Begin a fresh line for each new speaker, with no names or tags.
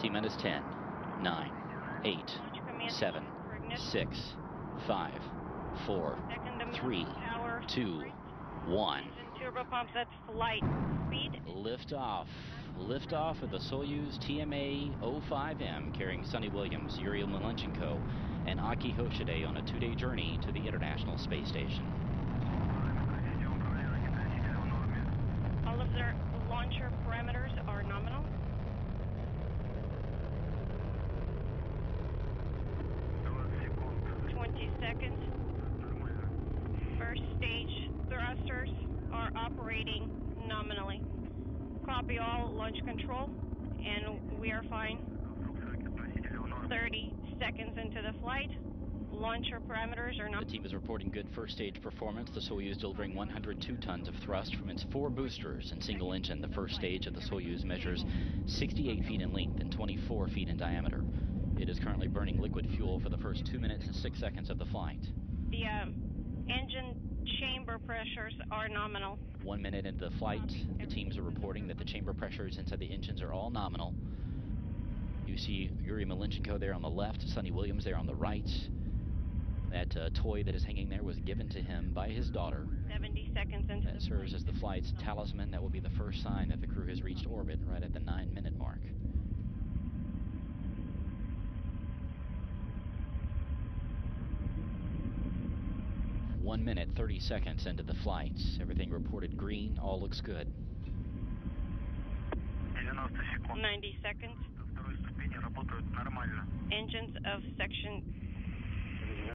T minus 10, 9, 8, 7, 6, 5, 4, 3, 2, 1.
Turbo pumps at flight speed.
Lift off. Lift off of the Soyuz TMA-05M carrying Suni Williams, Yuri Malenchenko, and Aki Hoshide on a two-day journey to the International Space Station.
All of their launcher parameters are nominal. Seconds. First stage thrusters are operating nominally. Copy all launch control, and we are fine. 30 seconds into the flight. Launcher parameters are not.
The team is reporting good first stage performance. The Soyuz delivering 102 tons of thrust from its four boosters and single engine. The first stage of the Soyuz measures 68 feet in length and 24 feet in diameter. It is currently burning liquid fuel for the first two minutes and six seconds of the flight.
The uh, engine chamber pressures are nominal.
One minute into the flight, the teams are reporting that the chamber pressures inside the engines are all nominal. You see Yuri Malenchenko there on the left, Suni Williams there on the right. That uh, toy that is hanging there was given to him by his daughter.
70 seconds into
That
the
serves
flight.
as the flight's talisman. That will be the first sign that the crew has reached orbit right at the nine minute One minute, 30 seconds into the flight. Everything reported green. All looks good.
90 seconds. Engines of section